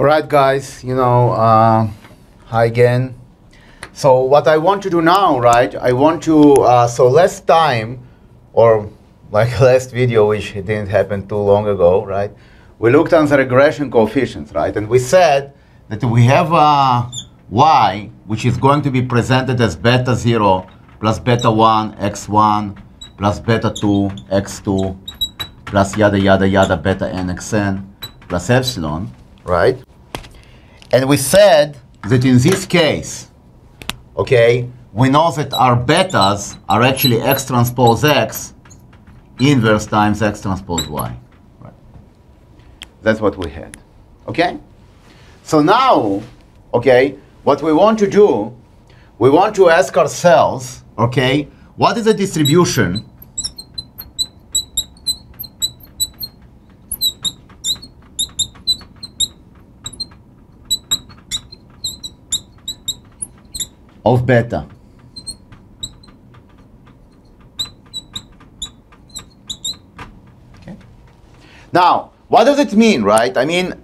All right, guys, you know, uh, hi again. So what I want to do now, right, I want to, uh, so last time, or like last video, which didn't happen too long ago, right, we looked on the regression coefficients, right, and we said that we have a y, which is going to be presented as beta 0 plus beta 1 x1 plus beta 2 x2 plus yada yada yada beta n xn plus epsilon, right? And we said that in this case, okay, we know that our betas are actually x transpose x inverse times x transpose y. Right. That's what we had. Okay? So now, okay, what we want to do, we want to ask ourselves, okay, what is the distribution of beta. Okay. Now, what does it mean, right? I mean,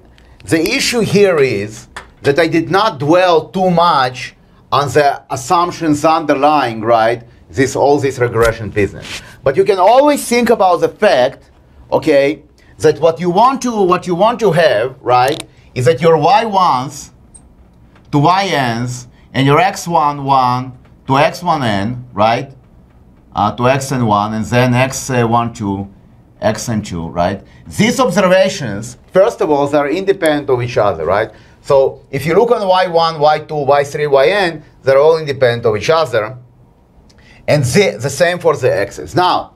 the issue here is that I did not dwell too much on the assumptions underlying, right, this all this regression business. But you can always think about the fact, okay, that what you want to what you want to have, right, is that your y1s to yn's and your x1, 1 to x1n, right? Uh, to xn1, and then x1, 2, xn2, right? These observations, first of all, they are independent of each other, right? So if you look on y1, y2, y3, yn, they're all independent of each other. And the, the same for the x's. Now,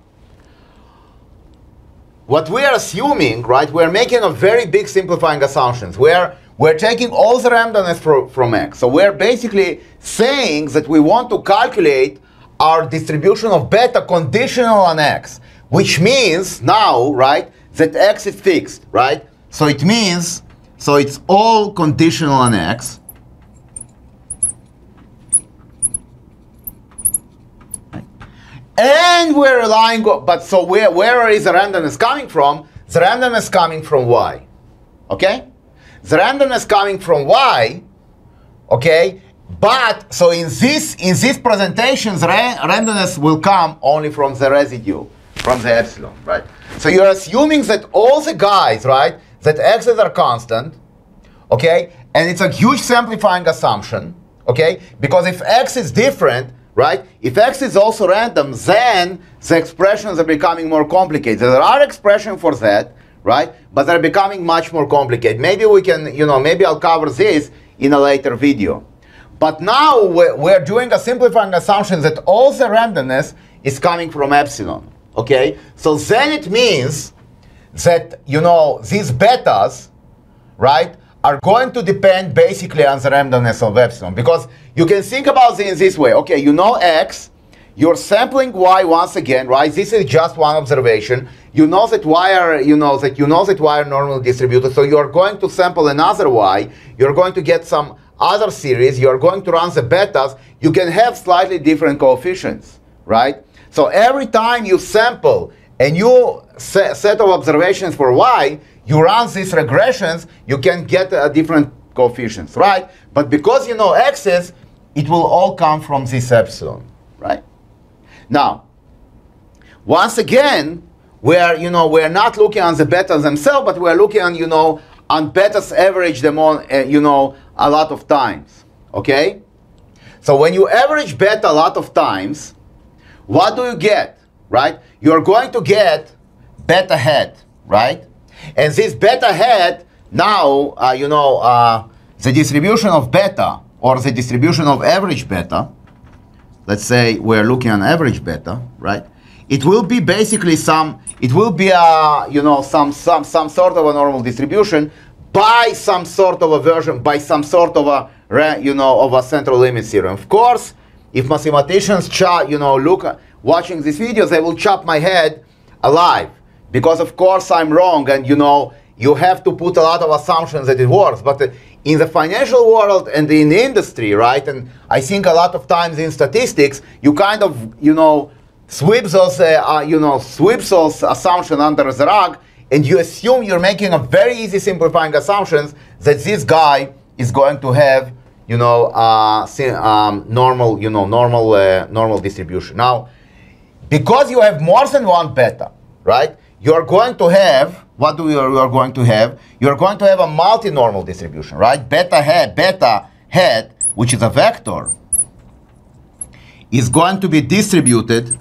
what we are assuming, right, we're making a very big simplifying assumptions. We're we're taking all the randomness from, X. So we're basically saying that we want to calculate our distribution of beta conditional on X, which means now, right, that X is fixed, right? So it means, so it's all conditional on X. And we're relying, but so where, where is the randomness coming from? The randomness coming from Y, okay? The randomness coming from y, okay? But, so in this, in these presentations, ra randomness will come only from the residue, from the epsilon, right? So you're assuming that all the guys, right, that x's are constant, okay? And it's a huge simplifying assumption, okay? Because if x is different, right? If x is also random, then the expressions are becoming more complicated. There are expressions for that, right? But they're becoming much more complicated. Maybe we can, you know, maybe I'll cover this in a later video. But now we're, doing a simplifying assumption that all the randomness is coming from epsilon, okay? So then it means that, you know, these betas, right, are going to depend basically on the randomness of epsilon. Because you can think about it in this way. Okay, you know x, you're sampling y once again, right? This is just one observation. You know that y are, you know that you know that y are normally distributed, so you're going to sample another y. You're going to get some other series. You're going to run the betas. You can have slightly different coefficients, right? So every time you sample a new set of observations for y, you run these regressions, you can get a different coefficients, right? But because you know x's, it will all come from this epsilon? Now, once again, we're, you know, we're not looking on the betas themselves, but we're looking on, you know, on betas average them on, uh, you know, a lot of times, okay? So when you average beta a lot of times, what do you get, right? You're going to get beta head, right? And this beta head, now, uh, you know, uh, the distribution of beta, or the distribution of average beta, let's say we're looking on average beta, right? It will be basically some, it will be a, you know, some, some, some sort of a normal distribution by some sort of a version, by some sort of a, you know, of a central limit theorem. Of course, if mathematicians, you know, look, watching these videos, they will chop my head alive. Because of course I'm wrong and, you know, you have to put a lot of assumptions that it works. But uh, in the financial world and in the industry, right? And I think a lot of times in statistics, you kind of, you know, sweep those, uh, uh, you know, sweep those assumptions under the rug and you assume you're making a very easy simplifying assumptions that this guy is going to have, you know, uh, um, normal, you know, normal, uh, normal distribution. Now, because you have more than one beta, right? You are going to have what do you are going to have? You are going to have a multi-normal distribution, right? Beta hat, beta hat, which is a vector, is going to be distributed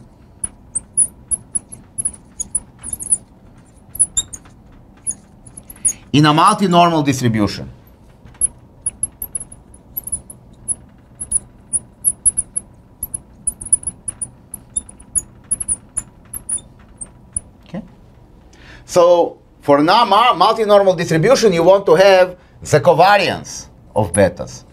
in a multi-normal distribution. Okay. So for now multi-normal distribution, you want to have the covariance of betas.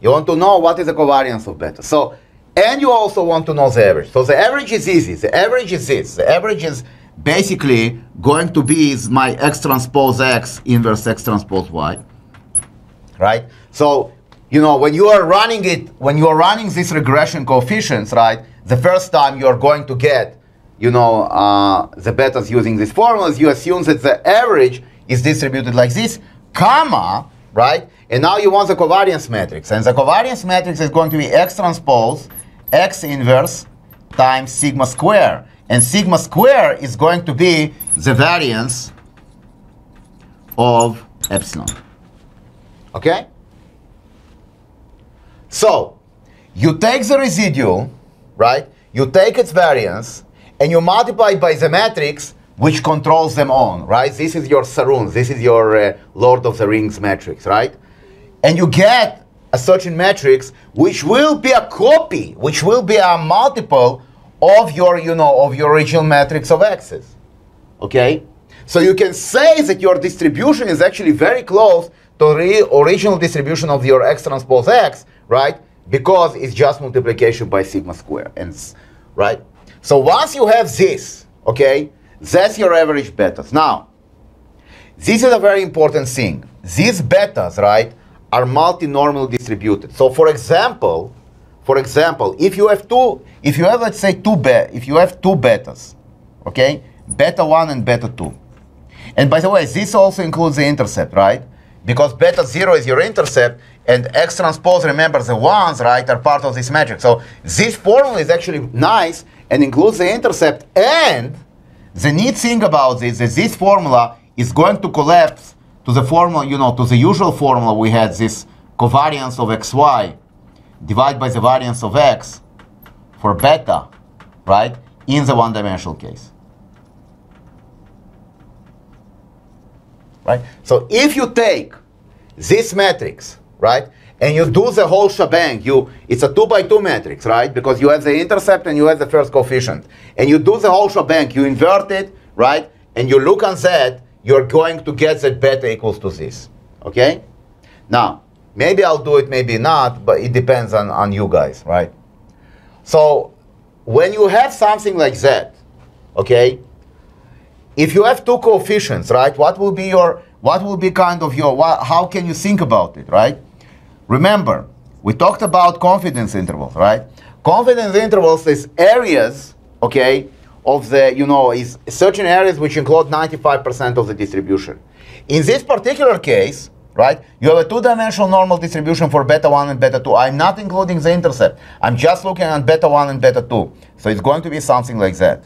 You want to know what is the covariance of beta. So, and you also want to know the average. So the average is easy. The average is this. The average is basically going to be is my x transpose x inverse x transpose y. Right? So, you know, when you are running it, when you are running these regression coefficients, right, the first time you're going to get, you know, uh, the betas using these formulas, you assume that the average is distributed like this, comma, right? And now you want the covariance matrix. And the covariance matrix is going to be x transpose x inverse times sigma square. And sigma square is going to be the variance of epsilon. Okay? So, you take the residual, right? You take its variance, and you multiply by the matrix which controls them on, right? This is your Sauron, this is your uh, Lord of the Rings matrix, right? And you get a certain matrix which will be a copy, which will be a multiple of your, you know, of your original matrix of x's. Okay? So you can say that your distribution is actually very close to the original distribution of your x transpose x, right? Because it's just multiplication by sigma square, and right? So once you have this, okay, that's your average betas. Now, this is a very important thing. These betas, right, are multi-normal distributed. So for example, for example, if you have two, if you have let's say two bet, if you have two betas, okay, beta one and beta two, and by the way, this also includes the intercept, right? Because beta zero is your intercept, and x transpose, remember the ones, right, are part of this matrix. So this formula is actually nice and includes the intercept and the neat thing about this is this formula is going to collapse to the formula, you know, to the usual formula we had, this covariance of xy divided by the variance of x for beta, right, in the one-dimensional case. Right? So if you take this matrix, right, and you do the whole shebang, you it's a two by two matrix, right? Because you have the intercept and you have the first coefficient. And you do the whole shebang, you invert it, right? And you look on that, you're going to get that beta equals to this. Okay? Now, maybe I'll do it, maybe not, but it depends on, on you guys, right? So when you have something like that, okay, if you have two coefficients, right, what will be your, what will be kind of your, what, how can you think about it, right? Remember, we talked about confidence intervals, right? Confidence intervals is areas, okay, of the, you know, is certain areas which include 95% of the distribution. In this particular case, right, you have a two-dimensional normal distribution for beta 1 and beta 2. I'm not including the intercept. I'm just looking at beta 1 and beta 2. So it's going to be something like that.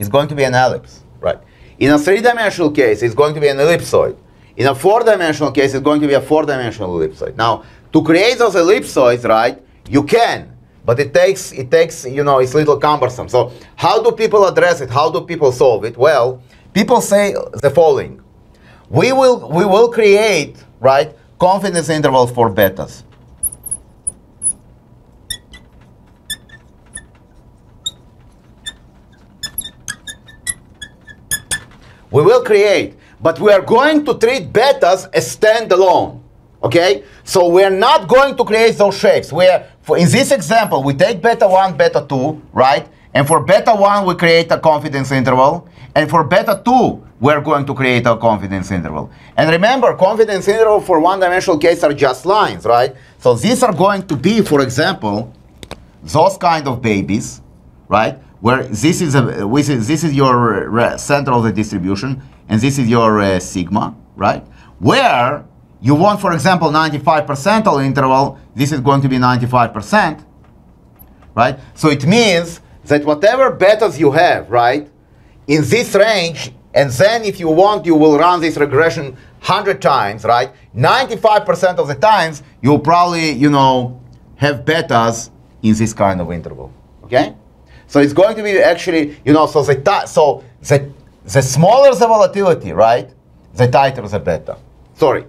It's going to be an ellipse, right? In a three-dimensional case, it's going to be an ellipsoid. In a four-dimensional case, it's going to be a four-dimensional ellipsoid. Now, to create those ellipsoids, right, you can, but it takes, it takes, you know, it's a little cumbersome. So how do people address it? How do people solve it? Well, people say the following. We will, we will create, right, confidence intervals for betas. We will create but we are going to treat betas as standalone. Okay? So we're not going to create those shapes. We're, for, in this example, we take beta 1, beta 2, right? And for beta 1, we create a confidence interval. And for beta 2, we're going to create a confidence interval. And remember, confidence interval for one-dimensional case are just lines, right? So these are going to be, for example, those kind of babies, right? Where this is a this is your center of the distribution, and this is your uh, sigma, right? Where you want, for example, 95% interval, this is going to be 95%, right? So it means that whatever betas you have, right, in this range, and then if you want, you will run this regression 100 times, right? 95% of the times, you'll probably, you know, have betas in this kind of interval, okay? So it's going to be actually, you know, so the, so the, the smaller the volatility, right, the tighter the beta. Sorry.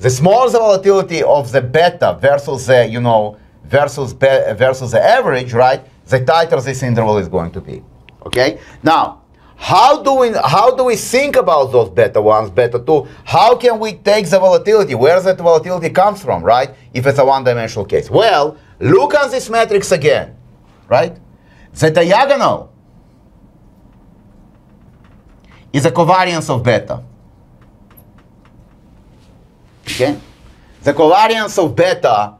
The smaller the volatility of the beta versus the, you know, versus, versus the average, right, the tighter this interval is going to be. Okay? Now, how do we how do we think about those beta ones, beta two? How can we take the volatility? Where that volatility comes from, right? If it's a one-dimensional case. Well, look at this matrix again, right? The diagonal is a covariance of beta. Okay? The covariance of beta,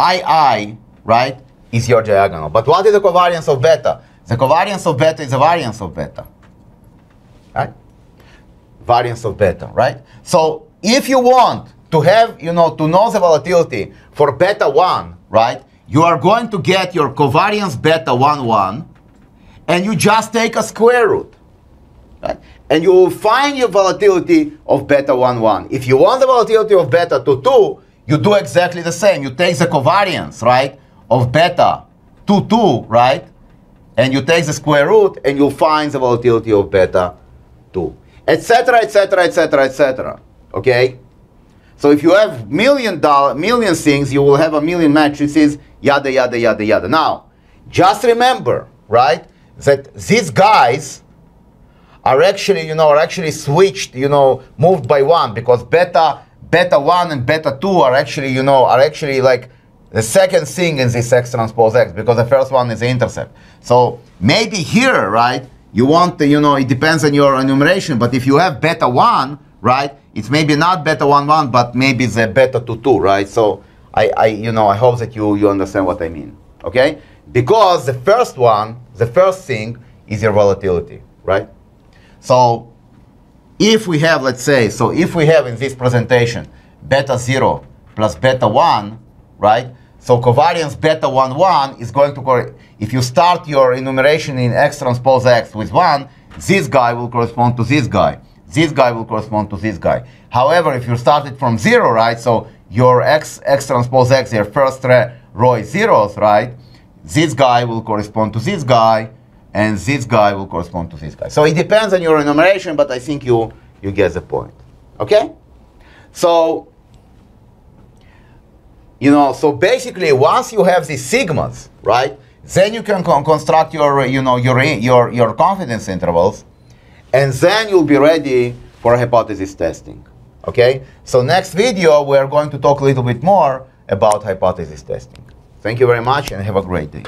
II, right, is your diagonal. But what is the covariance of beta? The covariance of beta is the variance of beta. Right? Variance of beta, right? So if you want to have, you know, to know the volatility for beta 1, right, you are going to get your covariance beta 1, 1, and you just take a square root. Right? And you will find your volatility of beta 1, 1. If you want the volatility of beta 2, 2, you do exactly the same. You take the covariance, right, of beta 2, 2, right? And you take the square root and you'll find the volatility of beta 2, etc., etc., etc., etc. Okay? So if you have million dollar, million things, you will have a million matrices, yada, yada, yada, yada. Now, just remember, right, that these guys are actually, you know, are actually switched, you know, moved by one because beta, beta 1 and beta 2 are actually, you know, are actually like the second thing in this X transpose X because the first one is the intercept. So maybe here, right, you want, you know, it depends on your enumeration, but if you have beta 1, right, it's maybe not beta 1, 1, but maybe the beta 2, 2, right? So I, I, you know, I hope that you, you understand what I mean, okay? Because the first one, the first thing is your volatility, right? So if we have, let's say, so if we have in this presentation beta 0 plus beta 1, right? So covariance beta 1, 1 is going to, if you start your enumeration in x transpose x with 1, this guy will correspond to this guy. This guy will correspond to this guy. However, if you started from 0, right, so your x, x transpose x, your first row is zeros, right, this guy will correspond to this guy, and this guy will correspond to this guy. So it depends on your enumeration, but I think you, you get the point. Okay? So you know, so basically, once you have these sigmas, right, then you can con construct your, you know, your, your, your confidence intervals, and then you'll be ready for hypothesis testing. Okay? So next video, we're going to talk a little bit more about hypothesis testing. Thank you very much, and have a great day.